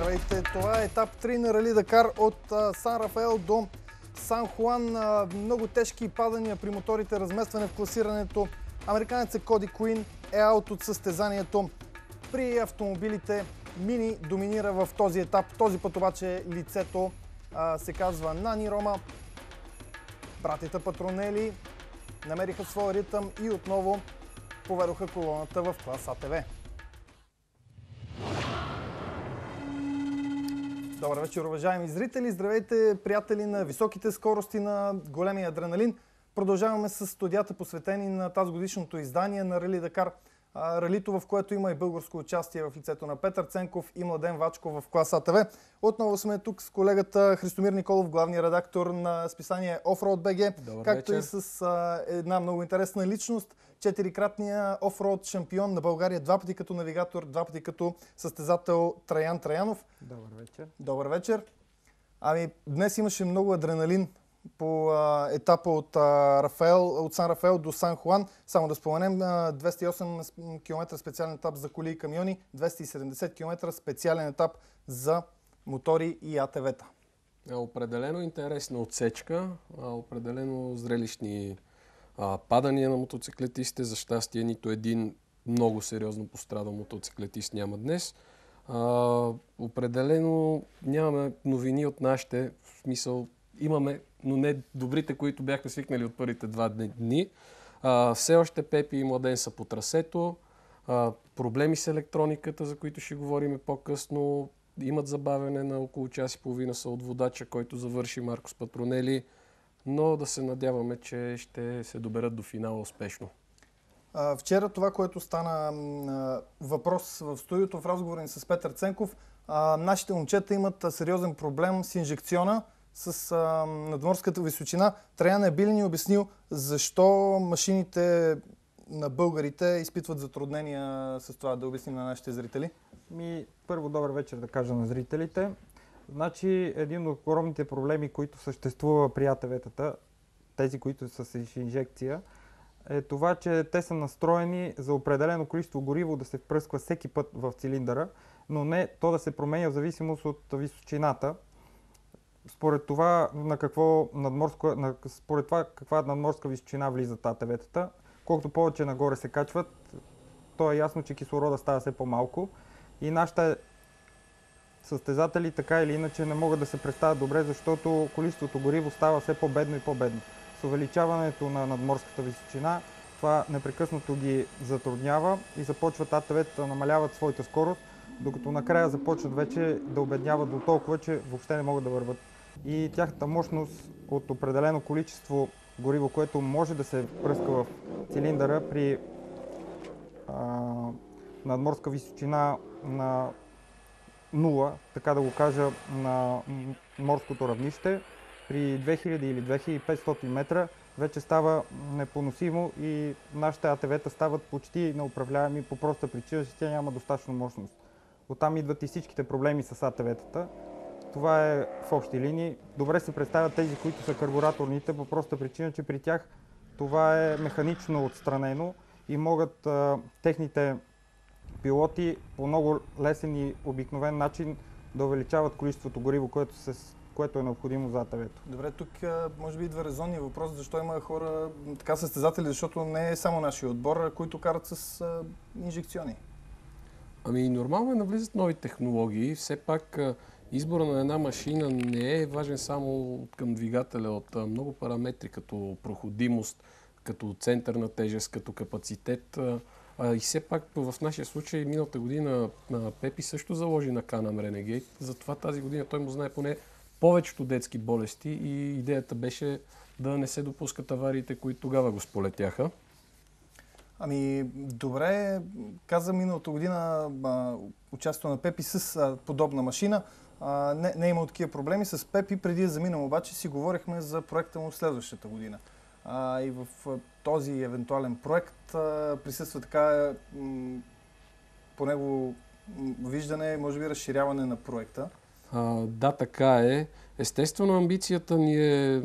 Здравейте, това е етап 3 на Рали Дакар от Сан Рафаел до Сан Хуан. Много тежки падания при моторите, разместване в класирането. Американецът Коди Куин е аут от състезанието. При автомобилите Мини доминира в този етап. Този път обаче лицето а, се казва Нани Рома. Братята Патронели намериха своя ритъм и отново поведоха колоната в клас АТВ. Добър вечер, уважаеми зрители! Здравейте, приятели на високите скорости на големия адреналин. Продължаваме с студията, посветени на тази годишното издание на Рали Дакар. Ралито, в което има и българско участие в лицето на Петър Ценков и Младен Вачков в клас АТВ. Отново сме тук с колегата Христомир Николов, главния редактор на списание Offroad BG, Добър както вечер. и с а, една много интересна личност, четирикратния офроуд шампион на България, два пъти като навигатор, два пъти като състезател Траян Траянов. Добър вечер. Добър вечер. Ами, днес имаше много адреналин по а, етапа от, а, Рафаел, от Сан Рафаел до Сан Хуан. Само да споменем, а, 208 км специален етап за коли и камиони, 270 км специален етап за мотори и АТВ-та. Е, Определено интересна отсечка, определено зрелищни а, падания на мотоциклетистите. За щастие нито един много сериозно пострадал мотоциклетист няма днес. А, определено нямаме новини от нашите, в смисъл имаме, но не добрите, които бяхме свикнали от първите два дни. А, все още Пепи и Младен са по трасето. А, проблеми с електрониката, за които ще говорим по-късно. Имат забавяне на около час и половина са от водача, който завърши Маркос Патронели. Но да се надяваме, че ще се доберат до финала успешно. А, Вчера това, което стана а, въпрос в студиото в разговора ни с Петър Ценков, а, нашите момчета имат сериозен проблем с инжекциона, с а, надморската височина. Траян е би ли ни обяснил защо машините на българите изпитват затруднения с това да обясним на нашите зрители? Ми, първо добър вечер да кажа на зрителите. Значи, един от огромните проблеми, които съществува при АТВ-тата, тези, които са с инжекция, е това, че те са настроени за определено количество гориво да се впръсква всеки път в цилиндъра, но не то да се променя в зависимост от височината. Според това, на какво надморско, на, според това каква надморска височина влизат АТВ-тата, колкото повече нагоре се качват, то е ясно, че кислорода става все по-малко. И нашите състезатели така или иначе не могат да се представят добре, защото количеството гориво става все по-бедно и по-бедно. С увеличаването на надморската височина, това непрекъснато ги затруднява и започват АТВ-та да намаляват своята скорост, докато накрая започват вече да обедняват до толкова, че въобще не могат да върват. И тяхната мощност от определено количество гориво, което може да се впръска в цилиндъра при а, надморска височина на 0, така да го кажа, на морското равнище, при 2000 или 2500 метра вече става непоносимо и нашите АТВ-та стават почти неуправляеми по проста причина, че тя няма достатъчно мощност. Оттам идват и всичките проблеми с АТВ-тата. Това е в общи линии. Добре се представят тези, които са карбураторните, по проста причина, че при тях това е механично отстранено и могат а, техните пилоти по много лесен и обикновен начин да увеличават количеството гориво, което, се, което е необходимо за АТВ-то. Добре, тук а, може би идва резонния въпрос, защо има хора, така състезатели, защото не е само нашия отбор, които карат с а, инжекциони. Ами нормално е навлизат нови технологии. Все пак а, избора на една машина не е важен само към двигателя, от много параметри, като проходимост, като център на тежест, като капацитет. И все пак в нашия случай миналата година Пепи също заложи на Канам Renegade. Затова тази година той му знае поне повечето детски болести и идеята беше да не се допускат авариите, които тогава го сполетяха. Ами, добре, каза миналата година а, участието на Пепи с а, подобна машина. Не, не е имал такива проблеми. С Пепи преди да заминем обаче си говорихме за проекта му следващата година. А, и в този евентуален проект а, присъства така по него виждане, може би разширяване на проекта. А, да, така е. Естествено, амбицията ни е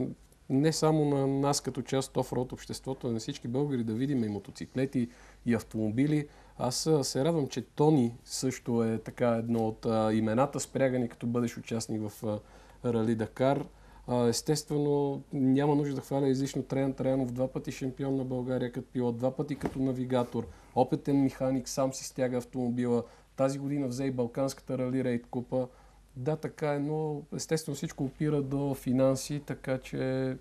не само на нас като част от офроуд обществото, а на всички българи да видим и мотоциклети, и автомобили. Аз се радвам, че Тони също е така едно от а, имената спрягани, като бъдеш участник в Рали Дакар. Естествено, няма нужда да хваля излишно Траян Траянов, два пъти шампион на България като пилот, два пъти като навигатор, опитен механик, сам си стяга автомобила. Тази година взе и Балканската рали рейд купа. Да, така е, но естествено всичко опира до финанси, така че...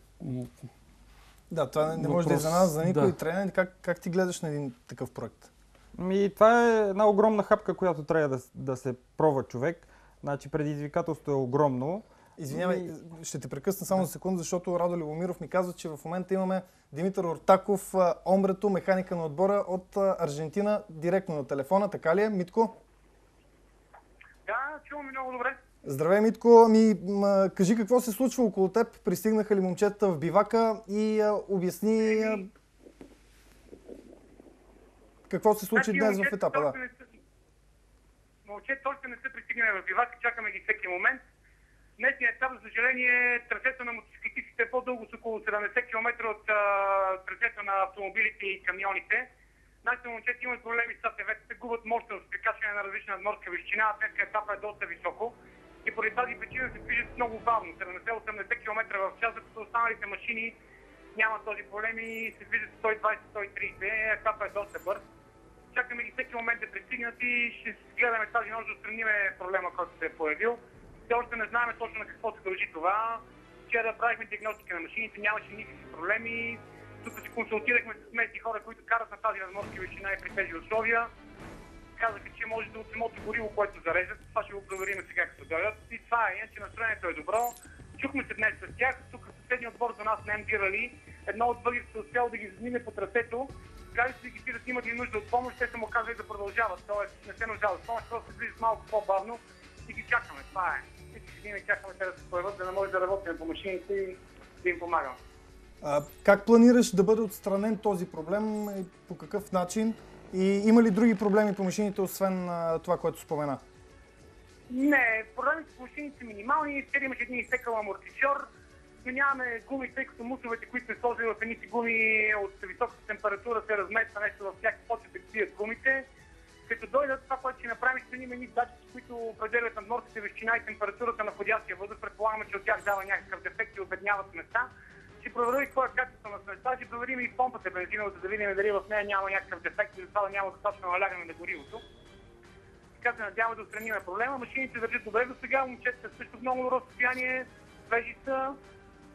Да, това не, не може да е за нас, за никой да. тренер. Как, как ти гледаш на един такъв проект? Ми, това е една огромна хапка, която трябва да, да се пробва човек. Значи предизвикателството е огромно. Извинявай, и... ще те прекъсна само за секунда, защото Радо Любомиров ми казва, че в момента имаме Димитър Ортаков, Омбрето, механика на отбора от Аржентина, директно на телефона. Така ли е, Митко? Да, чувам много добре. Здравей, Митко. Ми, м- кажи какво се случва около теб. Пристигнаха ли момчета в бивака и а, обясни а, какво се случи Значи, днес в етапа. Да. Момчета още не са пристигнали в бивака, чакаме ги всеки момент. Днесният етап, за съжаление, трасето на мотоциклистите е по-дълго с около 70 км от а, трасето на автомобилите и камионите. Нашите момчета имат проблеми с АТВ-тата, губят мощност при качване на различна надморска височина, а днес етапът е доста високо. И поради тази причина се движат много бавно, 70-80 км в час, докато останалите машини нямат този проблем и се движат 120-130. Етапът е доста бърз. Чакаме ги всеки момент да пристигнат и ще гледаме тази нощ да отстраниме проблема, който се е появил. Все още не знаем точно на какво се дължи това. Вчера правихме диагностика на машините, нямаше никакви проблеми. Тук се консултирахме с местни хора, които карат на тази надморска височина и при тези условия. Казаха, че може да от самото гориво, което зареждат. Това ще го проверим сега, като дойдат. И това е, иначе настроението е добро. Чухме се днес с тях. Тук съседния отбор за нас на МД Рали. Едно от бъдите успяло да ги замине по трасето. Трябва да ги питат имат ли нужда от помощ, те са му казали да продължават. Тоест не се нуждават от помощ, просто се движат малко по-бавно и ги чакаме. Това е. Всички години чакаме те да се появят, за да може да работим по машините и да им помагаме. А, как планираш да бъде отстранен този проблем и по какъв начин? И има ли други проблеми по машините, освен а, това, което спомена? Не, проблемите с машините са минимални. Вчера имаше един изтекал амортисьор. Сменяваме гуми, тъй като мусовете, които сме сложили в едните гуми от високата температура, се размества нещо в тях, почват да крият гумите. Като дойдат, това, което ще направим, ще сменим едни датчици, които определят надморската вещина и температурата на входящия въздух. Предполагаме, че от тях дава някакъв дефект и обедняват места. Ще проверим какво е качеството на сместа, ще проверим и помпата бензиновата, да видим дали в нея няма някакъв дефект или това да няма достатъчно налягане на горивото така се надяваме да отстраним проблема. Машините държат добре до сега, момчетата също в много добро състояние, свежи са,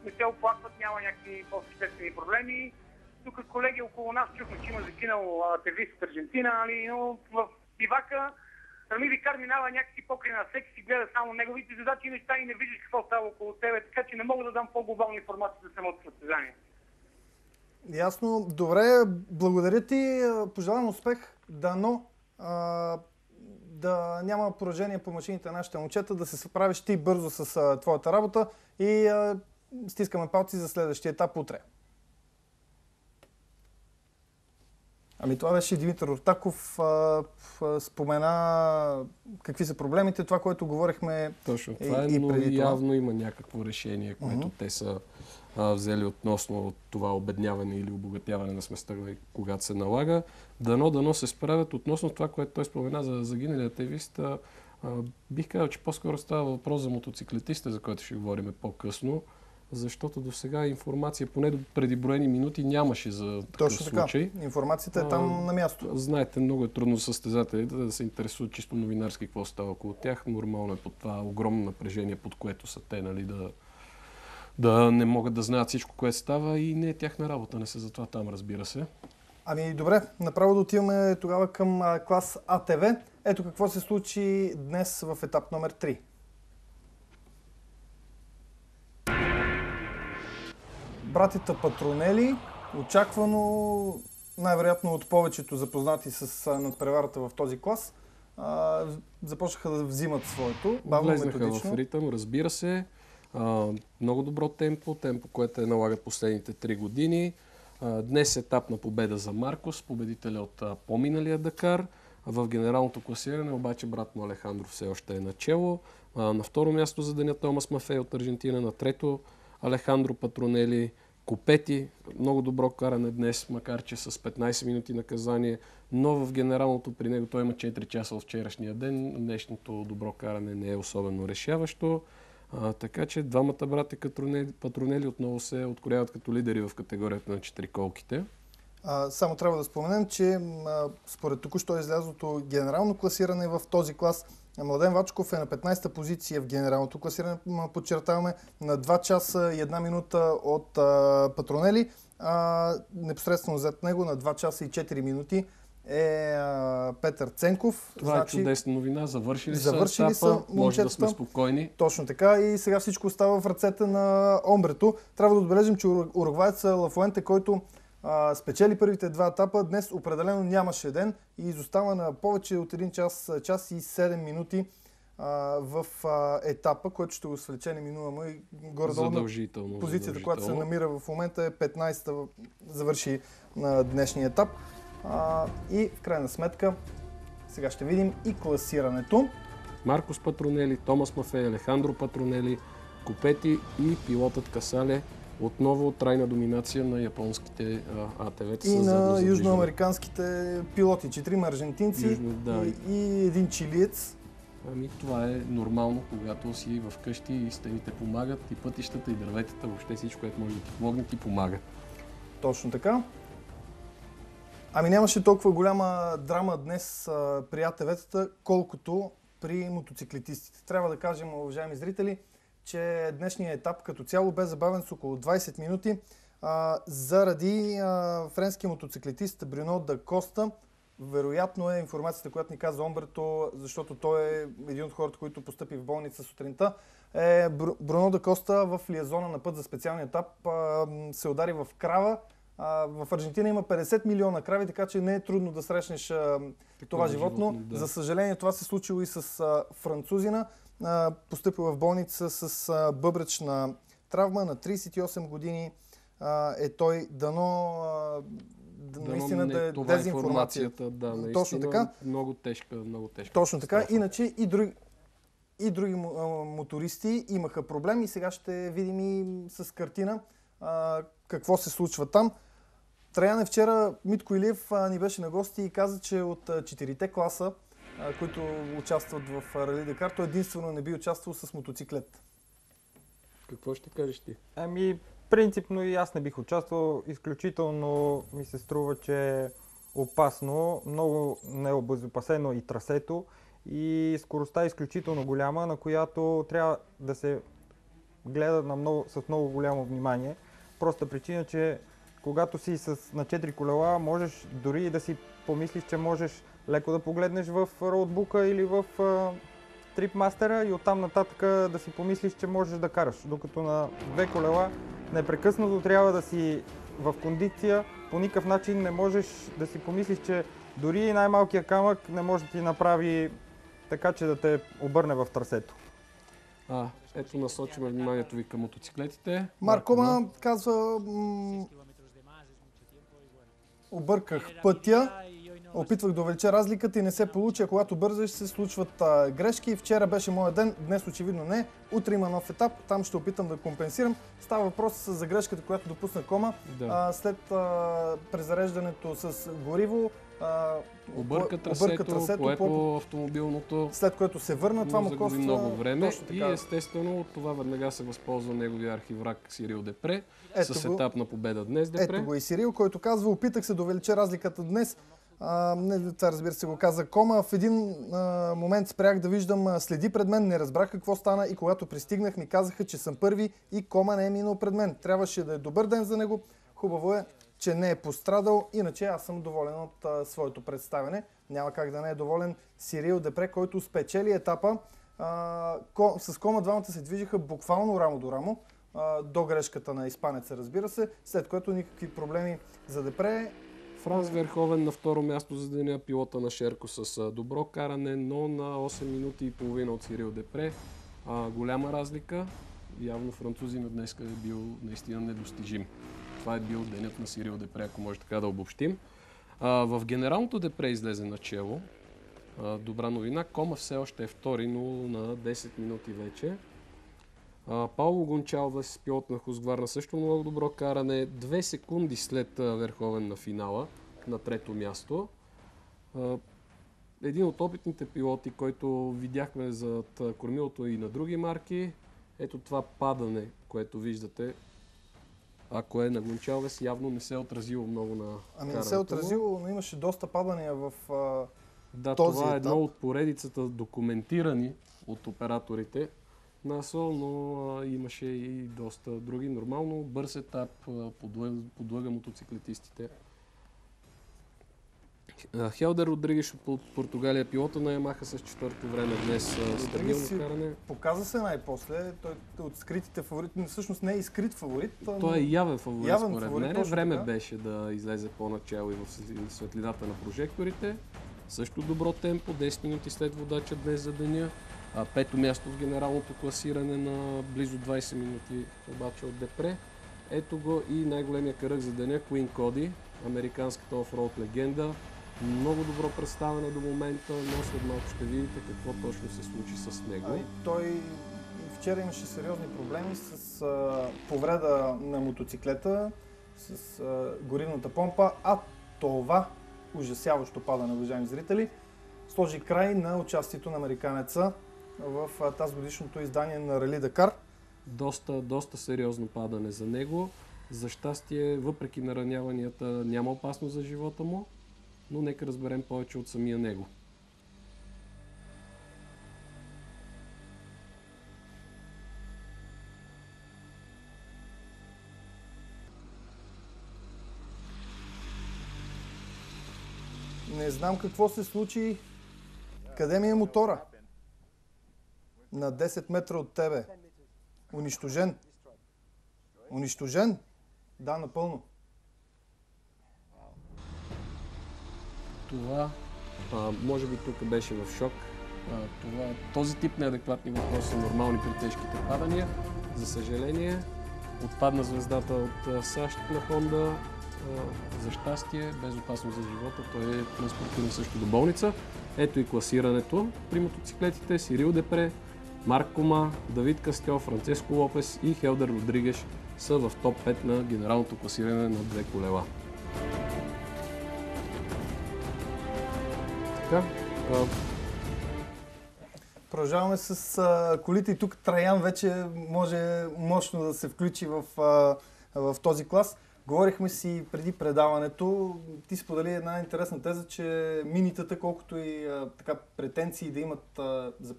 не се оплакват, няма някакви по-съществени проблеми. Тук колеги около нас чухме, че има закинал тевист от Аржентина, нали, но в бивака Рами Викар минава някакси покрай на всеки си гледа само неговите задачи и неща и не виждаш какво става около тебе, така че не мога да дам по-глобална информация за самото състезание. Ясно. Добре, благодаря ти. Пожелавам успех. Дано а, да няма поражение по машините на нашите момчета, да се справиш ти бързо с а, твоята работа и а, стискаме палци за следващия етап утре. Ами това беше Димитър Ортаков. А, спомена какви са проблемите, това, което говорихме Точно това е, и но преди това. явно има някакво решение, което Мгм. те са а, взели относно това обедняване или обогатяване на сместа, когато се налага. Дано, дано се справят. Относно това, което той спомена за загиналия тевист, а, а, бих казал, че по-скоро става въпрос за мотоциклетиста, за който ще говорим по-късно, защото до сега информация, поне до преди броени минути, нямаше за такъв Точно така. случай. Информацията е А, там на място. Знаете, много е трудно за състезателите да се интересуват чисто новинарски какво става около тях. Нормално е под това огромно напрежение, под което са те, нали, да, да не могат да знаят всичко, което става и не е тяхна работа, не са затова там, разбира се. Ами добре, направо да отиваме тогава към а, клас АТВ. Ето какво се случи днес в етап номер 3. Братята Патронели, очаквано най-вероятно от повечето запознати с надпреварата в този клас, а, започнаха да взимат своето, бавно Влезнаха методично. в ритъм, разбира се. А, много добро темпо, темпо, което е налагат последните три години. А, днес е етап на победа за Маркос, победителя от а, по-миналия Дакар. В генералното класиране обаче брат му Алехандро все още е начело. А, на второ място за деня Томас Мафей от Аржентина, на трето Алехандро Патронели, Копети, много добро каране днес, макар че с 15 минути наказание, но в генералното при него той има 4 часа от вчерашния ден. Днешното добро каране не е особено решаващо. А, така че двамата брата Патронели, отново се открояват като лидери в категорията на четириколките. А, само трябва да споменем, че а, според току-що излязлото генерално класиране в този клас, Младен Вачков е на 15-та позиция в генералното класиране, подчертаваме, на 2 часа и 1 минута от а, Патронели. А, непосредствено зад него на 2 часа и 4 минути е а, Петър Ценков. Това значи, е чудесна новина. Завършили, завършили са етапа, може да сме спокойни. Точно така и сега всичко остава в ръцете на Омбрето. Трябва да отбележим, че уругваец Лафуенте, който а, спечели първите два етапа, днес определено нямаше ден и изостава на повече от 1 час, час и 7 минути а, в а, етапа, който ще го свлече неминуемо и горе-долу позицията, задължително. която се намира в момента е 15-та, завърши на днешния етап. А, и в крайна сметка, сега ще видим и класирането. Маркос Патронели, Томас Мафей, Алехандро Патронели, Копети и пилотът Касале отново трайна доминация на японските АТВ. И на южноамериканските пилоти. Четирима аржентинци Южно, да. и, и един чилиец. Ами това е нормално, когато си вкъщи и стените помагат, и пътищата, и дърветата, въобще всичко, което може да ти помогне, ти помага. Точно така. Ами нямаше толкова голяма драма днес а, при АТВ-тата, колкото при мотоциклетистите. Трябва да кажем, уважаеми зрители, че днешният етап като цяло бе забавен с около 20 минути а, заради а, френски мотоциклетист Брюно да Коста. Вероятно е информацията, която ни каза Омберто, защото той е един от хората, които постъпи в болница сутринта. Е, Бруно да Коста в лиазона на път за специалния етап а, се удари в крава. А, в Аржентина има 50 милиона крави, така че не е трудно да срещнеш а, това животно. да. За съжаление това се случило и с французина поступил в болница с бъбречна травма на 38 години. Е той дано да, наистина да е това дезинформацията. Да, наистина, Точно така. Много тежка, много тежка. Точно така. Иначе и други, и други мотористи имаха проблеми. Сега ще видим и с картина а, какво се случва там. Траяне вчера Митко Илиев ни беше на гости и каза, че от четирите класа които участват в Рали Декар. Той единствено не би участвал с мотоциклет. Какво ще кажеш ти? Ами, принципно и аз не бих участвал. Изключително ми се струва, че е опасно, много необезопасено и трасето и скоростта е изключително голяма, на която трябва да се гледа на много, с много голямо внимание. Проста причина, че когато си с, на 4 колела, можеш дори да си помислиш, че можеш леко да погледнеш в роутбука или в трипмастера и оттам нататък да си помислиш, че можеш да караш. Докато на две колела непрекъснато трябва да си в кондиция, по никакъв начин не можеш да си помислиш, че дори и най-малкият камък не може да ти направи така, че да те обърне в трасето. А, ето насочваме вниманието ви към мотоциклетите. Маркома казва, обърках пътя Опитвах да увелича разликата и не се получи, а когато бързаш се случват а, грешки. Вчера беше моят ден, днес очевидно не. Утре има нов етап, там ще опитам да компенсирам. Става въпрос за грешката, която допусна кома. Да. А, след а, презареждането с гориво, а, обърка трасето, обърка трасето пое по автомобилното. След което се върна, това му коства много време и естествено от това веднага се възползва неговия архиврак Сирил Депре ето с етап на победа днес Депре. Ето го и Сирил, който казва, опитах се да увелича разликата днес, не, това разбира се го каза Кома. В един а, момент спрях да виждам следи пред мен, не разбрах какво стана и когато пристигнах ми казаха, че съм първи и Кома не е минал пред мен. Трябваше да е добър ден за него. Хубаво е, че не е пострадал. Иначе аз съм доволен от а, своето представяне. Няма как да не е доволен Сирил Депре, който спечели етапа. А, ко, с Кома двамата се движиха буквално рамо до рамо. До грешката на изпанеца, разбира се, след което никакви проблеми за Депре Франс Верховен на второ място за деня, пилота на Шерко с добро каране, но на 8 минути и половина от Сирил Депре. А, голяма разлика. Явно французина днес е бил наистина недостижим. Това е бил денят на Сирил Депре, ако може така да обобщим. А, в генералното Депре излезе начало. А, добра новина. Кома все още е втори, но на 10 минути вече. Пауло Гончалвес, пилот на Хускварна, също много добро каране. Две секунди след а, върховен на финала, на трето място. Един от опитните пилоти, който видяхме за кормилото и на други марки, ето това падане, което виждате, ако е на Гончалвес, явно не се е отразило много на Ами не се е отразило, но имаше доста падания в... а, Да, този това е едно от поредицата документирани от операторите на АСО, но а, имаше и доста други. Нормално бърз етап а, подлъга, подлъга мотоциклетистите. А, Хелдер Родригеш от Португалия, пилота на Ямаха с четвърто време днес. Стабилно каране. Показа се най-после. Той от скритите фаворити, всъщност не е и скрит фаворит. Той е явен фаворит, Явен според фаворит, мен. Време така. беше да излезе по-начало и в светлината на прожекторите. Също добро темпо, 10 минути след водача днес за деня. Пето място в генералното класиране на близо 20 минути обаче от Депре. Ето го и най-големия кръг за деня, Queen Коди, американската офроуд легенда. Много добро представяне до момента, но след малко ще видите какво точно се случи с него. А той вчера имаше сериозни проблеми с а, повреда на мотоциклета, с а, горивната помпа, а това ужасяващо падане, уважаеми зрители, сложи край на участието на американеца в тази годишното издание на Рали Дакар. доста, доста сериозно падане за него. За щастие, въпреки нараняванията, няма опасност за живота му, но нека разберем повече от самия него. Не знам какво се случи. Къде ми е мотора? На 10 метра от тебе. Унищожен. Унищожен? Да, напълно. Това, а, може би тук беше в шок. А, това, този тип неадекватни въпроси са нормални при тежките падания. За съжаление, отпадна звездата от САЩ на Хонда. За щастие, без опасност за живота, той е транспортиран също до болница. Ето и класирането при мотоциклетите. Сирил Депре, Марк Кома, Давид Кастел, Франциско Лопес и Хелдер Родригеш са в топ 5 на генералното класиране на две колела. Така, а, Продължаваме с а, колите и тук Траян вече може мощно да се включи в, а, в този клас. Говорихме си преди предаването. Ти сподели една интересна теза, че минитата, колкото и а, така претенции да имат а, за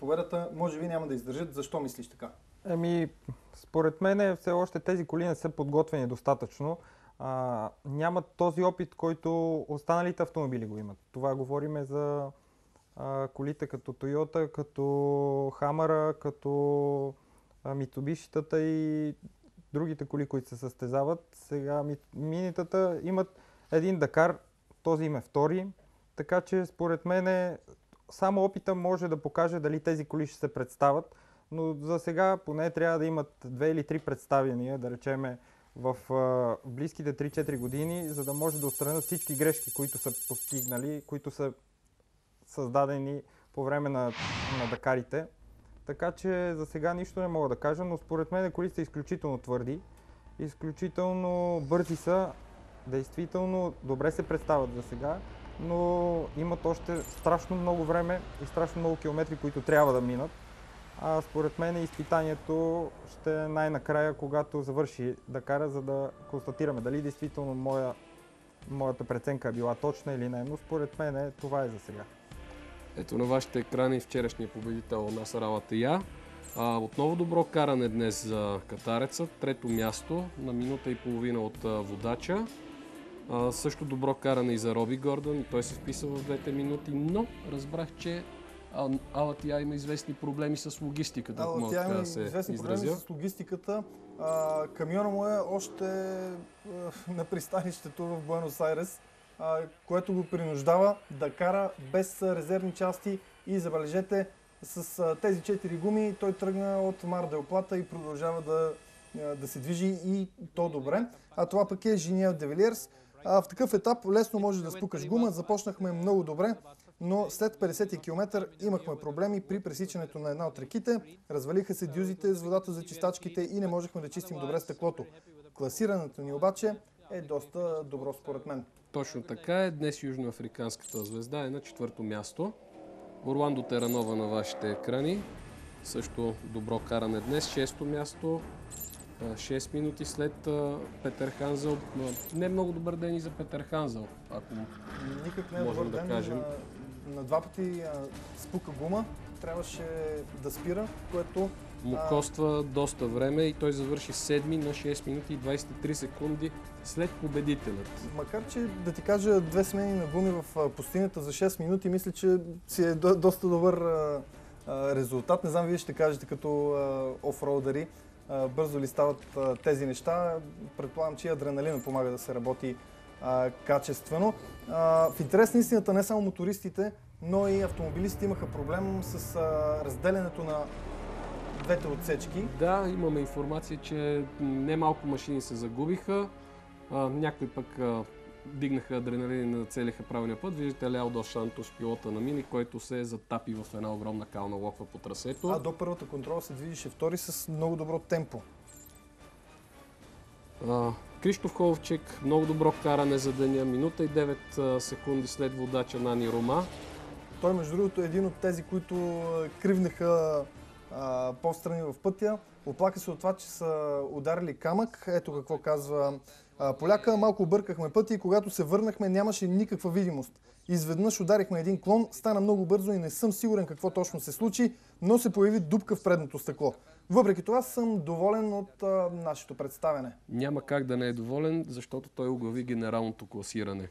може би няма да издържат. Защо мислиш така? Еми, според мен все още тези коли не са подготвени достатъчно. А, нямат този опит, който останалите автомобили го имат. Това говориме за а, колите като Toyota, като Хамара, като а, Mitsubishi-тата и другите коли, които се състезават. Сега ми- минитата имат един Дакар, този им е втори. Така че според мен само опита може да покаже дали тези коли ще се представят. Но за сега поне трябва да имат две или три представяния, да речеме, в близките 3-4 години, за да може да отстранят всички грешки, които са постигнали, които са създадени по време на, на Дакарите. Така че за сега нищо не мога да кажа, но според мен колите са изключително твърди, изключително бързи са, действително добре се представят за сега, но имат още страшно много време и страшно много километри, които трябва да минат. А според мен изпитанието ще е най-накрая, когато завърши Дакара, за да констатираме дали действително моя, моята преценка е била точна или не, но според мен това е за сега. Ето на вашите екрани вчерашния победител Насар Алатия. А, отново добро каране днес за катареца. Трето място на минута и половина от а, водача. А, също добро каране и за Роби Гордън. Той се вписа в двете минути, но разбрах, че Алатия има известни проблеми с логистиката, Ала, тя има известни проблеми изразя. с логистиката. А, камиона му е още на пристанището в Буенос Айрес, което го принуждава да кара без резервни части и забележете, с тези четири гуми той тръгна от Мар Дел Плата и продължава да, да се движи и то добре. А това пък е Жиния Девилиерс. А, в такъв етап лесно може да спукаш гума. Започнахме много добре. но след 50 км имахме проблеми при пресичането на една от реките, развалиха се дюзите с водата за чистачките и не можехме да чистим добре стъклото. Класирането ни обаче е доста добро според мен. Точно така е. Днес южноафриканската звезда е на четвърто място. Орландо Теранова на вашите екрани. Също добро каране днес. Шесто място. А, 6 минути след Петър Ханзел. Не е много добър ден и за Петър Ханзел. Ако Никак не е Можем добър да ден. кажем. На, на два пъти а, спука гума, трябваше да спира, което му коства доста време и той завърши седми на 6 минути и 23 секунди след победителят. Макар, че да ти кажа две смени на гуми в пустинята за 6 минути, мисля, че си е до, доста добър а, а, резултат. Не знам, вие ще кажете като а, офроудери, а, бързо ли стават тези неща. Предполагам, че и адреналина помага да се работи качествено. В интерес на истината не само мотористите, но и автомобилистите имаха проблем с разделянето на двете отсечки. Да, имаме информация, че немалко машини се загубиха. Някои пък дигнаха адреналин и нацелиха правилния път. Виждате Ляо До Шантош, пилота на Мини, който се затапи в една огромна кална локва по трасето. А до първата контрола се движеше втори с много добро темпо. А, Криштоф Холовчик, много добро каране за деня, минута и 9 а, секунди след водача Нани Рома. Той, между другото, е един от тези, които кривнаха по-страни в пътя. Оплака се от това, че са ударили камък. Ето какво казва а, поляка. Малко объркахме пътя и когато се върнахме, нямаше никаква видимост. Изведнъж ударихме един клон, стана много бързо и не съм сигурен какво точно се случи, но се появи дупка в предното стъкло. Въпреки това съм доволен от а, нашето представяне. Няма как да не е доволен, защото той оглави генералното класиране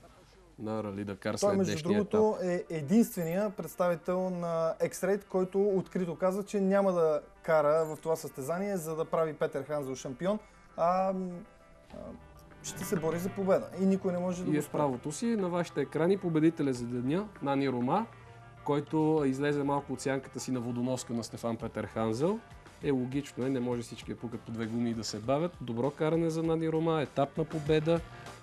на Рали Дакар Той, след между днешния етап. другото, е единствения представител на X-Rate, който открито каза, че няма да кара в това състезание, за да прави Петър Ханзел шампион, а, а ще се бори за победа. И никой не може да И го е в спре. правото си. На вашите екрани победителя за деня, Нани Рома, който излезе малко от сянката си на водоноска на Стефан Петър Ханзел. Е логично, е, не може всички да пукат по две гуми и да се бавят. Добро каране за Нани Рома, етапна победа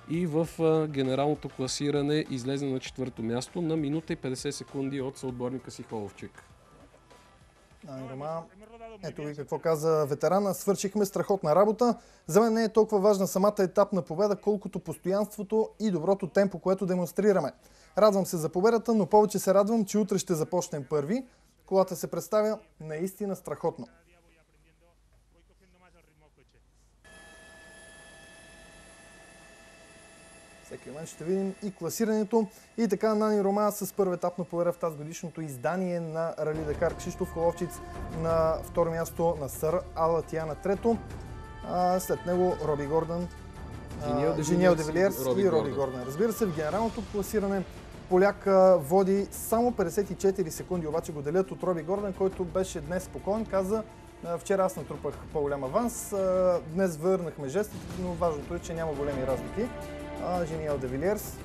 и в генералното класиране излезе на четвърто място на минута и 50 секунди от съотборника си Холовчик. Ами, Рома, ето ви какво каза ветерана. Свършихме страхотна работа. За мен не е толкова важна самата етапна победа, колкото постоянството и доброто темпо, което демонстрираме. Радвам се за победата, но повече се радвам, че утре ще започнем първи. Колата се представя наистина страхотно. Всеки момент ще видим и класирането. И така Нани Рома с първа етапна победа в тази годишното издание на Рали Дакар. Кшиштоф Холовчиц на второ място на Сър Алатия на трето. А, след него Роби Гордън, Жениел а, де Жениел Вилиерс де Вилиерс и Роби Гордън. Разбира се, в генералното класиране Поляк води само 54 секунди, обаче го делят от Роби Гордън, който беше днес спокоен. Каза, вчера аз натрупах по-голям аванс, днес върнахме жестите, но важното е, че няма големи разлики. А, Жениел де Вилиерс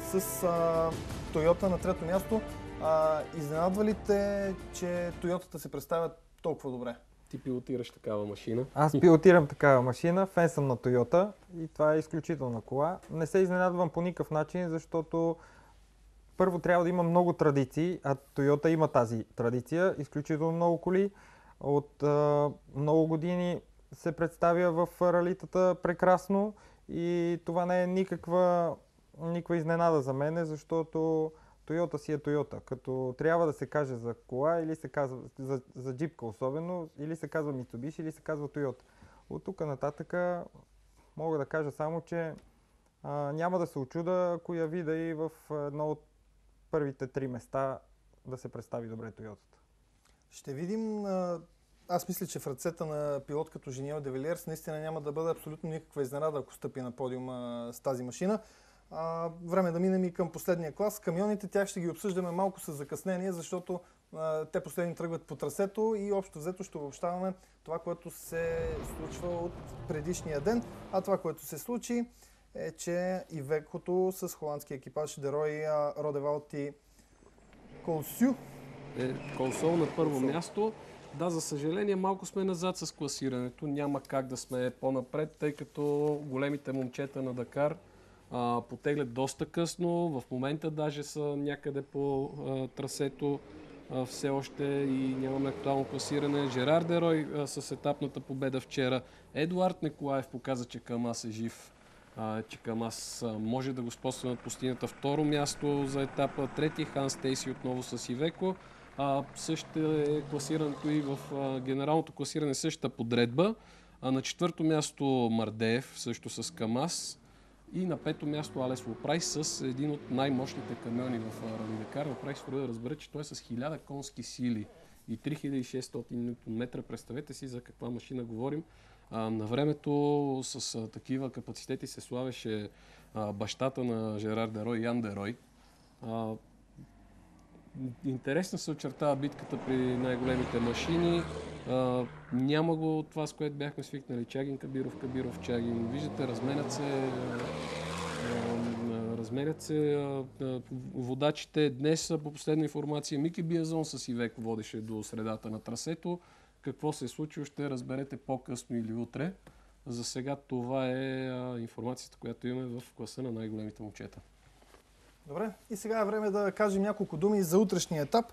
с а, Тойота на трето място. А, изненадва ли те, че Тойотата се представят толкова добре? Ти пилотираш такава машина. Аз пилотирам такава машина, фен съм на Toyota и това е изключителна кола. Не се изненадвам по никакъв начин, защото първо трябва да има много традиции, а Toyota има тази традиция, изключително много коли. От а, много години се представя в ралитата прекрасно и това не е никаква, никаква изненада за мене, защото Toyota си е Toyota. Като трябва да се каже за кола или се казва, за, за джипка особено, или се казва Mitsubishi, или се казва Toyota. От тук нататък мога да кажа само, че а, няма да се очуда, ако я видя и в едно от първите три места да се представи добре Toyota. Ще видим. Аз мисля, че в ръцете на пилот като Жениел Девилиерс наистина няма да бъде абсолютно никаква изненада, ако стъпи на подиума с тази машина. А, време да минем и към последния клас. Камионите, тях ще ги обсъждаме малко с закъснение, защото а, те последни тръгват по трасето и общо взето ще обобщаваме това, което се случва от предишния ден. А това, което се случи е, че и векото с холандски екипаж Дерой, а, Родевалт и Колсю е консол на първо място. Да, за съжаление, малко сме назад с класирането. Няма как да сме по-напред, тъй като големите момчета на Дакар а, потеглят доста късно. В момента даже са някъде по а, трасето а, все още и нямаме актуално класиране. Жерар Дерой а, с етапната победа вчера. Едуард Николаев показа, че Камас е жив. А, че Камас може да го способства на постигната второ място за етапа. Трети Хан Стейси отново с Ивеко. А, също е класирането и в а, генералното класиране същата подредба. А на четвърто място Мардеев, също с Камас. И на пето място Алес Лопрайс с един от най-мощните камиони в Рали Дакар. Лопрайс трябва да разбере, че той е с 1000 конски сили и 3600 Нм. Представете си за каква машина говорим. А, на времето с а, такива капацитети се славеше а, бащата на Жерар Дерой, Ян Дерой. Интересно се очертава битката при най-големите машини. А, няма го това, с което бяхме свикнали. Чагин, Кабиров, Кабиров, Чагин. Виждате, разменят се, разменят се водачите. Днес, по последна информация, Мики Биазон с Ивек водеше до средата на трасето. Какво се е случило, ще разберете по-късно или утре. За сега това е информацията, която имаме в класа на най-големите момчета. Добре, и сега е време да кажем няколко думи за утрешния етап.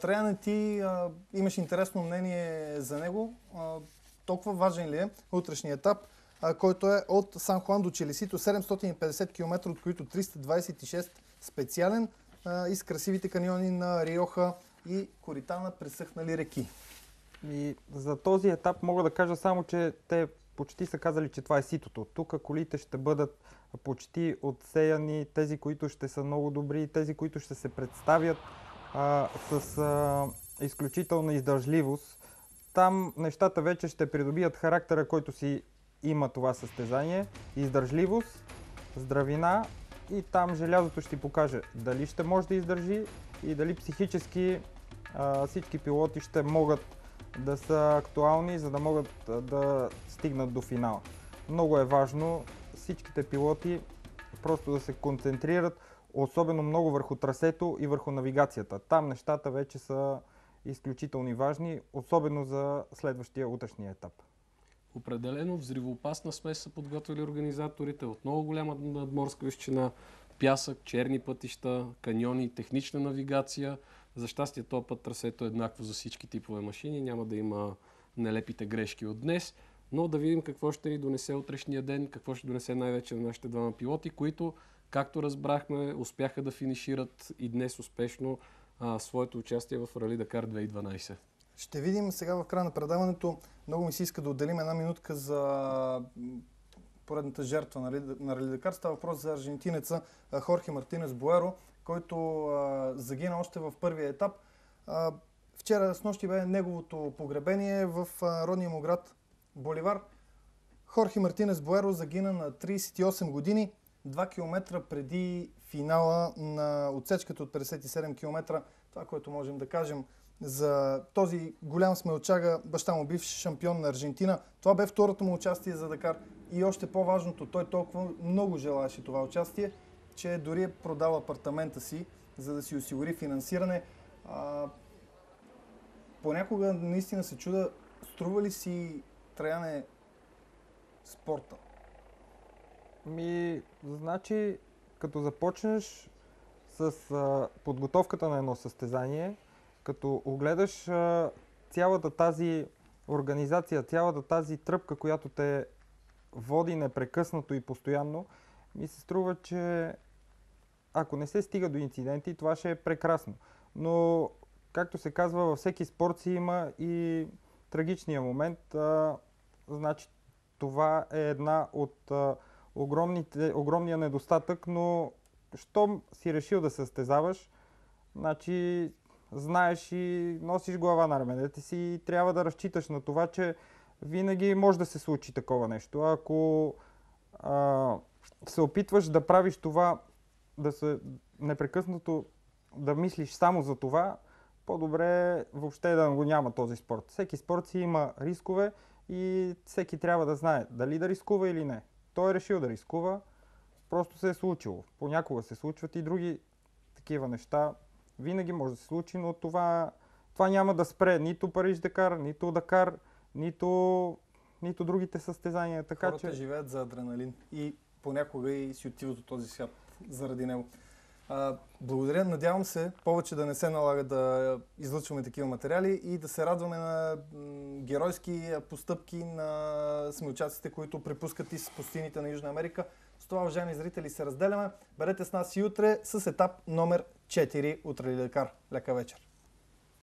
Траяне ти а, имаш интересно мнение за него. А, толкова важен ли е утрешния етап, а, който е от Сан Хуан до Челесито, 750 км, от които 326 специален и с красивите каньони на Риоха и корита на пресъхнали реки. И за този етап мога да кажа само, че те почти са казали, че това е ситото. Тук колите ще бъдат почти отсеяни, тези, които ще са много добри, тези, които ще се представят а, с а, изключителна издържливост. Там нещата вече ще придобият характера, който си има това състезание. Издържливост, здравина и там желязото ще покаже дали ще може да издържи и дали психически а, всички пилоти ще могат да са актуални, за да могат да стигнат до финала. Много е важно всичките пилоти просто да се концентрират особено много върху трасето и върху навигацията. Там нещата вече са изключително важни, особено за следващия утрешния етап. Определено взривоопасна смес са подготвили организаторите от много голяма надморска височина, пясък, черни пътища, каньони, технична навигация. За щастие този път трасето е еднакво за всички типове машини, няма да има нелепите грешки от днес. Но да видим какво ще ни донесе утрешния ден, какво ще донесе най-вече на нашите двама пилоти, които, както разбрахме, успяха да финишират и днес успешно а, своето участие в Рали Дакар 2012. Ще видим сега в края на предаването. Много ми се иска да отделим една минутка за поредната жертва на Рали Дакар. Става въпрос за аржентинеца Хорхе Мартинес Буеро, който а, загина още в първия етап. А, вчера с нощи бе неговото погребение в а, родния му град Боливар. Хорхе Мартинес Буеро загина на 38 години, 2 км преди финала на отсечката от 57 км. Това, което можем да кажем за този голям смелчага, баща му бивш шампион на Аржентина. Това бе второто му участие за Дакар и още по-важното, той толкова много желаеше това участие, че дори е продал апартамента си, за да си осигури финансиране. А, понякога наистина се чуда, струва ли си Траяне спорта? Ми, значи, като започнеш с а, подготовката на едно състезание, като огледаш а, цялата тази организация, цялата тази тръпка, която те води непрекъснато и постоянно, ми се струва, че ако не се стига до инциденти, това ще е прекрасно. Но, както се казва, във всеки спорт си има и трагичния момент. А, значи, това е една от а, огромните, огромния недостатък, но щом си решил да състезаваш, значи знаеш и носиш глава на раменете си и трябва да разчиташ на това, че винаги може да се случи такова нещо. Ако а, се опитваш да правиш това, да се непрекъснато да мислиш само за това, по-добре въобще да го няма този спорт. Всеки спорт си има рискове и всеки трябва да знае дали да рискува или не. Той е решил да рискува, просто се е случило. Понякога се случват и други такива неща. Винаги може да се случи, но това, това няма да спре нито Париж Дакар, нито Дакар, нито, нито другите състезания. Така, Хората че... живеят за адреналин. И понякога и си отиват от този свят заради него. А, благодаря, надявам се повече да не се налага да излъчваме такива материали и да се радваме на геройски постъпки на смелчаците, които препускат из пустините на Южна Америка. С това, уважаеми зрители, се разделяме. Бъдете с нас и утре с етап номер 4 от Рали Дакар. Лека вечер!